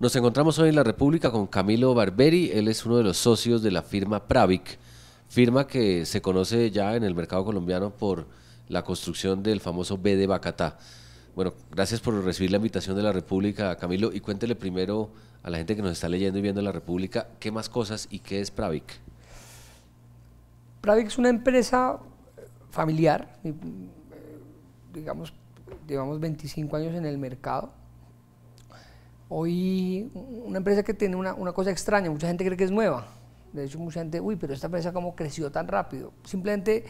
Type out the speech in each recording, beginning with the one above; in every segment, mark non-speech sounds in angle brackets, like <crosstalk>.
Nos encontramos hoy en la República con Camilo Barberi, él es uno de los socios de la firma Pravic, firma que se conoce ya en el mercado colombiano por la construcción del famoso B de Bacatá. Bueno, gracias por recibir la invitación de la República, Camilo, y cuéntele primero a la gente que nos está leyendo y viendo en la República qué más cosas y qué es Pravic. Pravic es una empresa familiar, eh, digamos, llevamos 25 años en el mercado. Hoy una empresa que tiene una, cosa extraña, mucha gente cree que es nueva. De hecho, mucha gente, uy, pero esta empresa cómo creció tan rápido. Simplemente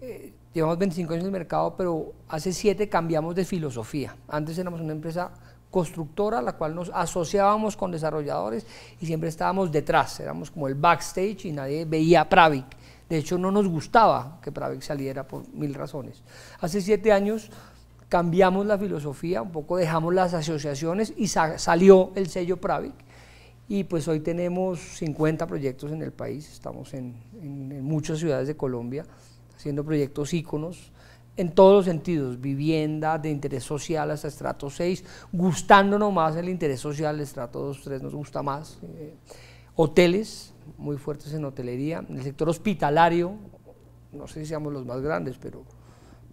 eh, llevamos 25 años en el mercado, pero hace 7 cambiamos de filosofía. Antes éramos una empresa constructora, la cual nos asociábamos con desarrolladores y siempre estábamos detrás, éramos como el backstage y nadie veía Pravic. De hecho, no nos gustaba que Pravic saliera por mil razones. Hace 7 años cambiamos la filosofía, un poco dejamos las asociaciones y salió el sello Pravic. Y pues hoy tenemos 50 proyectos en el país, estamos en, muchas ciudades de Colombia haciendo proyectos íconos en todos los sentidos, vivienda de interés social hasta estrato 6, gustándonos más el interés social, el estrato 2, 3 nos gusta más, eh, hoteles, muy fuertes en hotelería, en el sector hospitalario, no sé si seamos los más grandes, pero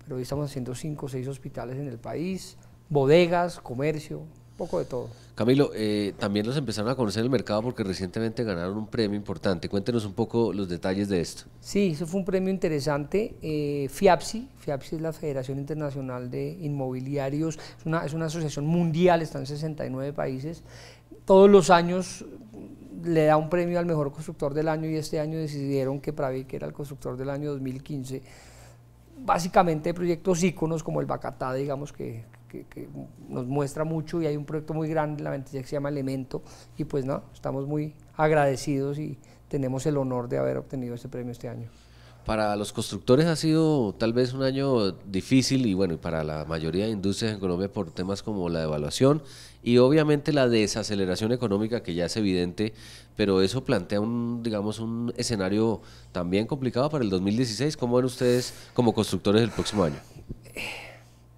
pero hoy estamos haciendo cinco o seis hospitales en el país, bodegas, comercio, un poco de todo. Camilo, eh, también los empezaron a conocer en el mercado porque recientemente ganaron un premio importante. Cuéntenos un poco los detalles de esto. Sí, eso fue un premio interesante. Eh, FIAPSI, FIAPSI es la Federación Internacional de Inmobiliarios, es una, es una asociación mundial, está en 69 países. Todos los años le da un premio al mejor constructor del año y este año decidieron que Pravic era el constructor del año 2015 básicamente proyectos íconos como el Bacatá, digamos, que, nos muestra mucho y hay un proyecto muy grande la Ventilla que se llama Elemento y pues no, estamos muy agradecidos y tenemos el honor de haber obtenido este premio este año. Para los constructores ha sido tal vez un año difícil y bueno, para la mayoría de industrias en Colombia por temas como la devaluación y obviamente la desaceleración económica que ya es evidente, pero eso plantea un, digamos, un escenario también complicado para el 2016. ¿Cómo ven ustedes como constructores del próximo año?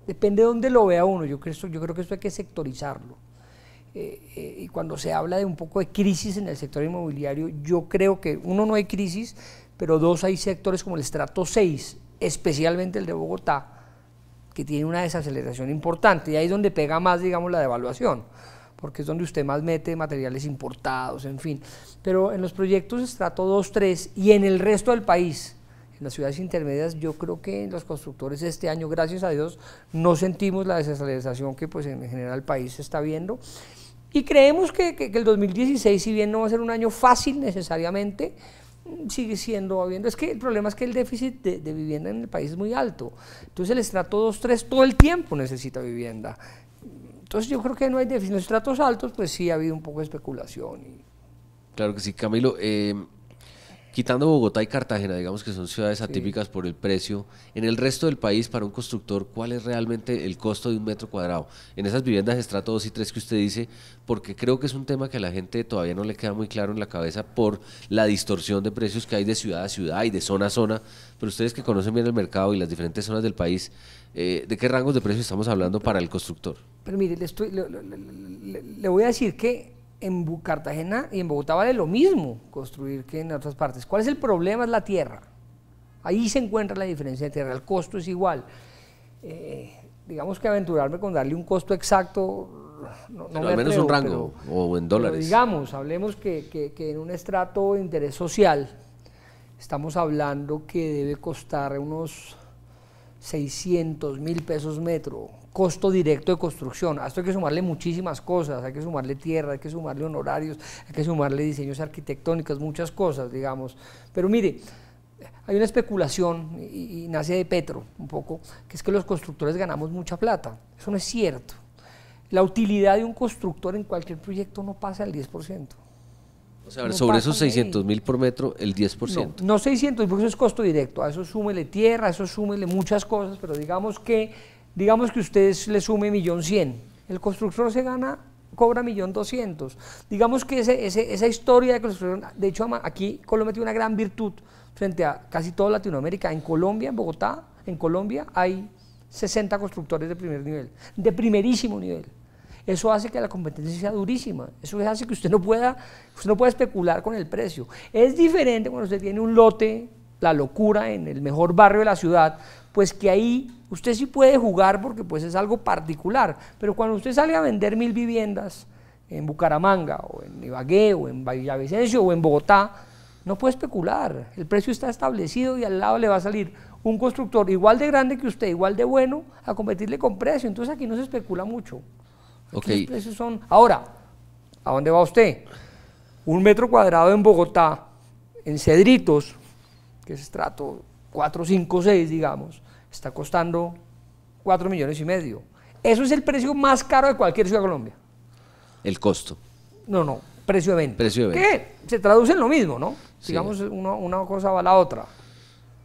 Depende de dónde lo vea uno, yo creo, yo creo que eso hay que sectorizarlo. Eh, eh, y cuando se habla de un poco de crisis en el sector inmobiliario, yo creo que uno no hay crisis, pero dos hay sectores como el estrato 6, especialmente el de Bogotá, que tiene una desaceleración importante y ahí es donde pega más, digamos, la devaluación, porque es donde usted más mete materiales importados, en fin. Pero en los proyectos estrato 2, 3 y en el resto del país, en las ciudades intermedias, yo creo que los constructores este año, gracias a Dios, no sentimos la desaceleración que pues en general el país está viendo. Y creemos que, que el 2016, si bien no va a ser un año fácil necesariamente, sigue siendo habiendo. Es que el problema es que el déficit de, vivienda en el país es muy alto. Entonces el estrato 2, 3 todo el tiempo necesita vivienda. Entonces yo creo que no hay déficit. En los estratos altos pues sí ha habido un poco de especulación. Y... Claro que sí, Camilo. Eh, Quitando Bogotá y Cartagena, digamos que son ciudades atípicas por el precio, en el resto del país, para un constructor, ¿cuál es realmente el costo de un metro cuadrado? En esas viviendas estrato 2 y 3 que usted dice, porque creo que es un tema que a la gente todavía no le queda muy claro en la cabeza por la distorsión de precios que hay de ciudad a ciudad y de zona a zona, pero ustedes que conocen bien el mercado y las diferentes zonas del país, eh, ¿de qué rangos de precios estamos hablando para el constructor? Pero mire, le, estoy, le voy a decir que en Cartagena y en Bogotá vale lo mismo construir que en otras partes. ¿Cuál es el problema? Es la tierra. Ahí se encuentra la diferencia de tierra, el costo es igual. Eh, digamos que aventurarme con darle un costo exacto, no, al menos un rango o en dólares. digamos, hablemos que, que en un estrato de interés social estamos hablando que debe costar unos 600 mil pesos metro, costo directo de construcción. A esto hay que sumarle muchísimas cosas, hay que sumarle tierra, hay que sumarle honorarios, hay que sumarle diseños arquitectónicos, muchas cosas, digamos. Pero mire, hay una especulación, y, nace de Petro un poco, que es que los constructores ganamos mucha plata. Eso no es cierto. La utilidad de un constructor en cualquier proyecto no pasa al 10%. O sea, sobre esos 600 mil por metro, el 10%. No, no 600, porque eso es costo directo. A eso súmele tierra, a eso súmele muchas cosas, pero digamos que, digamos que usted le sume millón cien. El constructor se gana, cobra millón doscientos. Digamos que ese, esa historia de construcción, de hecho aquí Colombia tiene una gran virtud frente a casi toda Latinoamérica. En Colombia, en Bogotá, en Colombia hay 60 constructores de primer nivel, de primerísimo nivel. eso hace que la competencia sea durísima, eso hace que usted no pueda, usted no pueda especular con el precio. Es diferente cuando usted tiene un lote, la locura, en el mejor barrio de la ciudad, pues que ahí usted sí puede jugar porque pues es algo particular, pero cuando usted sale a vender mil viviendas en Bucaramanga o en Ibagué o en Villavicencio o en Bogotá, no puede especular, el precio está establecido y al lado le va a salir un constructor igual de grande que usted, igual de bueno, a competirle con precio. Entonces aquí no se especula mucho. Aquí Los precios son. Ahora, ¿a dónde va usted? Un metro cuadrado en Bogotá, en Cedritos, que es estrato 4, 5, 6, digamos, está costando 4 millones y medio. Eso es el precio más caro de cualquier ciudad de Colombia. El costo. No, no, precio de venta. Precio de venta. Que se traduce en lo mismo, ¿no? Digamos, una cosa va a la otra.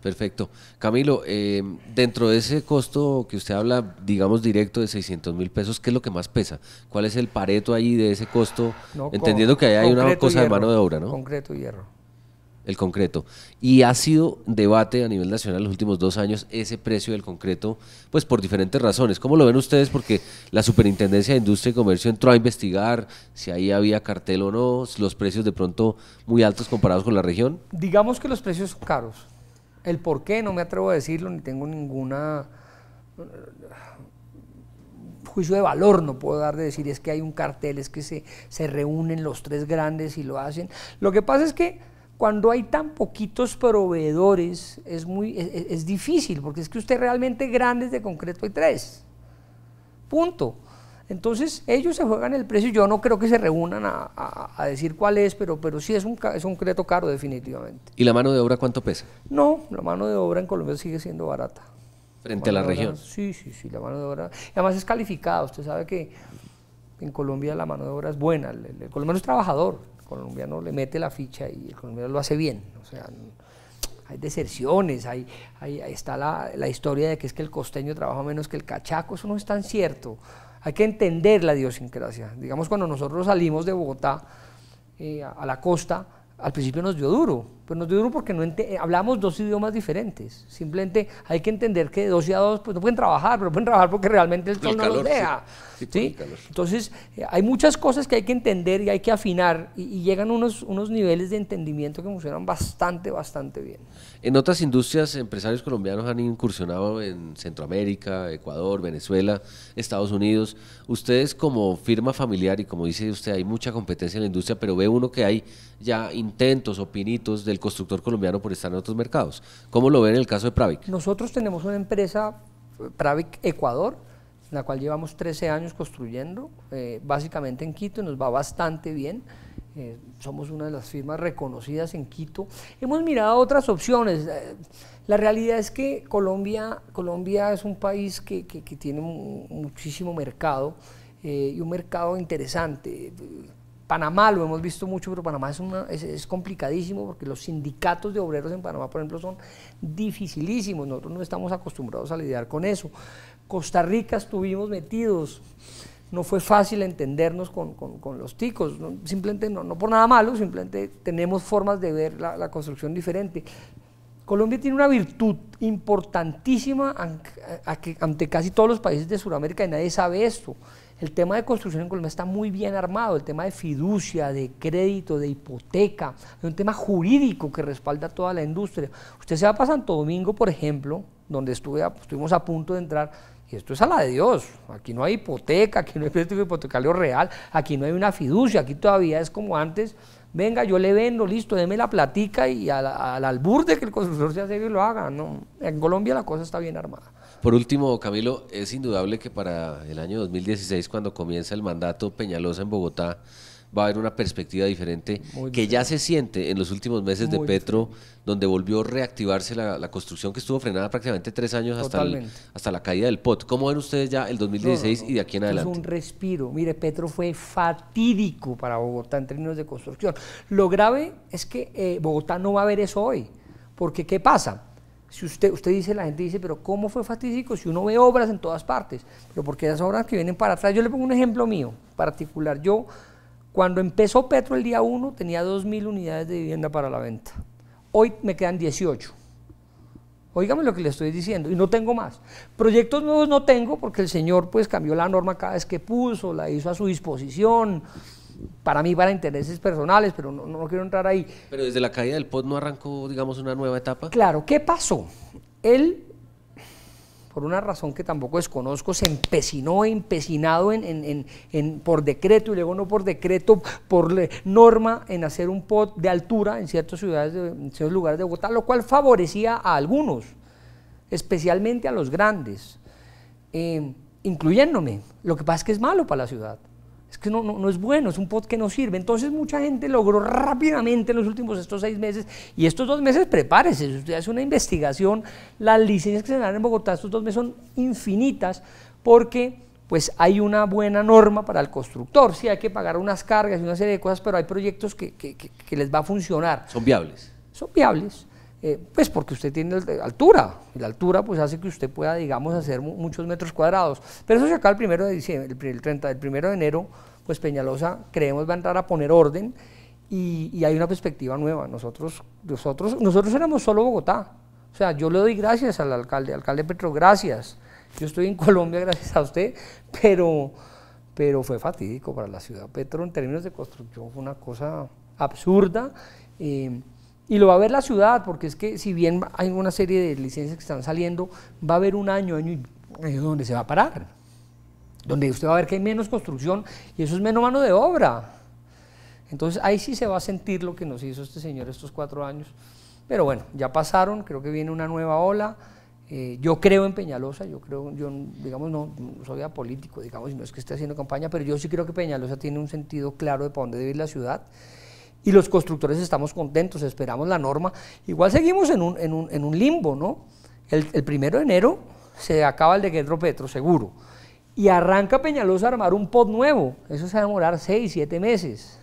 Perfecto. Camilo, eh, dentro de ese costo que usted habla, digamos directo de 600 mil pesos, ¿qué es lo que más pesa? ¿Cuál es el pareto ahí de ese costo? Entendiendo que ahí hay una cosa de mano de obra, ¿no? Concreto y hierro. El concreto. Y ha sido debate a nivel nacional los últimos dos años ese precio del concreto, pues por diferentes razones. ¿Cómo lo ven ustedes? Porque la Superintendencia de Industria y Comercio entró a investigar si ahí había cartel o no, los precios de pronto muy altos comparados con la región. Digamos que los precios son caros el por qué no me atrevo a decirlo, ni tengo ninguna eh, juicio de valor, no puedo dar de decir es que hay un cartel, es que se, se reúnen los tres grandes y lo hacen. Lo que pasa es que cuando hay tan poquitos proveedores es, muy, es difícil, porque es que usted realmente grandes de concreto hay tres. Punto. Entonces ellos se juegan el precio, yo no creo que se reúnan a, decir cuál es, pero, pero sí es un, es un crédito caro definitivamente. ¿Y la mano de obra cuánto pesa? No, la mano de obra en Colombia sigue siendo barata. ¿Frente a la región? sí, sí, sí, la mano de obra. además es calificada, usted sabe que en Colombia la mano de obra es buena, el, colombiano es trabajador, el colombiano le mete la ficha y el colombiano lo hace bien. O sea, hay deserciones, hay, hay, está la, la, historia de que es que el costeño trabaja menos que el cachaco, eso no es tan cierto. Hay que entender la idiosincrasia. Digamos, cuando nosotros salimos de Bogotá eh, a la costa, al principio nos dio duro, pero nos dio duro porque no eh, hablamos dos idiomas diferentes. Simplemente hay que entender que de dos y a dos pues, no pueden trabajar, pero pueden trabajar porque realmente el sol no los deja. Entonces, eh, hay muchas cosas que hay que entender y hay que afinar y, llegan unos, unos niveles de entendimiento que funcionan bastante, bastante bien. En otras industrias, empresarios colombianos han incursionado en Centroamérica, Ecuador, Venezuela, Estados Unidos. Ustedes como firma familiar y como dice usted, hay mucha competencia en la industria, pero ve uno que hay ya intentos o pinitos del constructor colombiano por estar en otros mercados. ¿Cómo lo ven en el caso de Pravic? Nosotros tenemos una empresa, Pravic Ecuador, la cual llevamos 13 años construyendo, eh, básicamente en Quito, nos va bastante bien. Eh, somos una de las firmas reconocidas en Quito. Hemos mirado otras opciones. Eh, la realidad es que Colombia, Colombia es un país que, tiene muchísimo mercado y un mercado interesante. Panamá lo hemos visto mucho, pero Panamá es, una, es, complicadísimo porque los sindicatos de obreros en Panamá, por ejemplo, son dificilísimos. Nosotros no estamos acostumbrados a lidiar con eso. Costa Rica estuvimos metidos. No fue fácil entendernos con, los ticos, simplemente no, no, por nada malo, simplemente tenemos formas de ver la, construcción diferente. Colombia tiene una virtud importantísima ante casi todos los países de Sudamérica y nadie sabe esto. El tema de construcción en Colombia está muy bien armado, el tema de fiducia, de crédito, de hipoteca, es un tema jurídico que respalda toda la industria. Usted se va para Santo Domingo, por ejemplo, donde estuve, estuvimos a punto de entrar, y esto es a la de Dios. Aquí no hay hipoteca, aquí no hay <laughs> crédito hipotecario real, aquí no hay una fiducia, aquí todavía es como antes. Venga, yo le vendo, listo, deme la platica y al, al albur de que el constructor se hace y lo haga. No, en Colombia la cosa está bien armada. Por último, Camilo, es indudable que para el año 2016, cuando comienza el mandato Peñalosa en Bogotá, va a haber una perspectiva diferente que ya se siente en los últimos meses de Petro, donde volvió a reactivarse la, construcción que estuvo frenada prácticamente tres años hasta, hasta la caída del POT. ¿Cómo ven ustedes ya el 2016 y de aquí en adelante? Es un respiro. Mire, Petro fue fatídico para Bogotá en términos de construcción. Lo grave es que eh, Bogotá no va a ver eso hoy. Porque, ¿qué pasa? Si usted, usted dice, la gente dice, pero ¿cómo fue fatídico si uno ve obras en todas partes? Pero porque esas obras que vienen para atrás, yo le pongo un ejemplo mío particular. Yo, cuando empezó Petro el día 1, tenía 2.000 unidades de vivienda para la venta. Hoy me quedan 18. Óigame lo que le estoy diciendo, y no tengo más. Proyectos nuevos no tengo porque el señor pues cambió la norma cada vez que puso, la hizo a su disposición, para mí para intereses personales, pero no, no quiero entrar ahí. Pero desde la caída del POT no arrancó, digamos, una nueva etapa. Claro, ¿qué pasó? Él por una razón que tampoco desconozco, se empecinó empecinado en, por decreto y luego no por decreto, por norma en hacer un pot de altura en ciertas ciudades, en ciertos lugares de Bogotá, lo cual favorecía a algunos, especialmente a los grandes, eh, incluyéndome. Lo que pasa es que es malo para la ciudad. Es que no, no, es bueno, es un pot que no sirve. Entonces mucha gente logró rápidamente en los últimos estos seis meses, y estos dos meses prepárese, si usted hace una investigación, las licencias que se dan en Bogotá estos dos meses son infinitas, porque pues hay una buena norma para el constructor, sí hay que pagar unas cargas y una serie de cosas, pero hay proyectos que, que, que, les va a funcionar. Son viables. Son viables. Eh, pues porque usted tiene altura, y la altura pues hace que usted pueda, digamos, hacer muchos metros cuadrados. Pero eso se acaba el primero de diciembre, el, 30, el primero de enero, pues Peñalosa creemos va a entrar a poner orden y, hay una perspectiva nueva. Nosotros, nosotros, nosotros éramos solo Bogotá. O sea, yo le doy gracias al alcalde, alcalde Petro, gracias. Yo estoy en <laughs> Colombia gracias a usted, pero, pero fue fatídico para la ciudad. Petro en términos de construcción fue una cosa absurda. Eh, y lo va a ver la ciudad, porque es que si bien hay una serie de licencias que están saliendo, va a haber un año, año donde se va a parar. Donde usted va a ver que hay menos construcción y eso es menos mano de obra. Entonces ahí sí se va a sentir lo que nos hizo este señor estos cuatro años. Pero bueno, ya pasaron, creo que viene una nueva ola. Eh, yo creo en Peñalosa, yo creo, yo digamos no, soy apolítico, digamos, no es que esté haciendo campaña, pero yo sí creo que Peñalosa tiene un sentido claro de para dónde debe ir la ciudad y los constructores estamos contentos, esperamos la norma. Igual seguimos en un, en un, en un limbo, ¿no? El, primero de enero se acaba el de Gedro Petro, seguro. Y arranca Peñalosa a armar un pod nuevo. Eso se va a demorar seis, siete meses.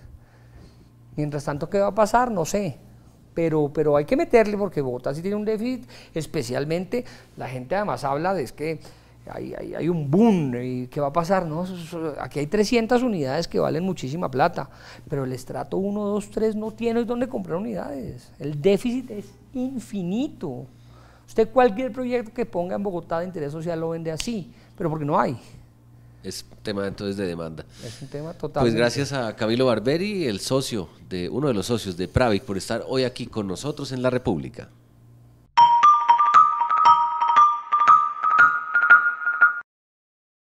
Mientras tanto, ¿qué va a pasar? No sé. Pero, pero hay que meterle porque Bogotá sí tiene un déficit, especialmente la gente además habla de es que hay, un boom, ¿y qué va a pasar? No, aquí hay 300 unidades que valen muchísima plata, pero el estrato 1, 2, 3 no tiene donde comprar unidades. El déficit es infinito. Usted cualquier proyecto que ponga en Bogotá de interés social lo vende así, pero porque no hay. Es tema entonces de demanda. Es un tema total. Pues gracias a Camilo Barberi, el socio de uno de los socios de Pravic, por estar hoy aquí con nosotros en la República.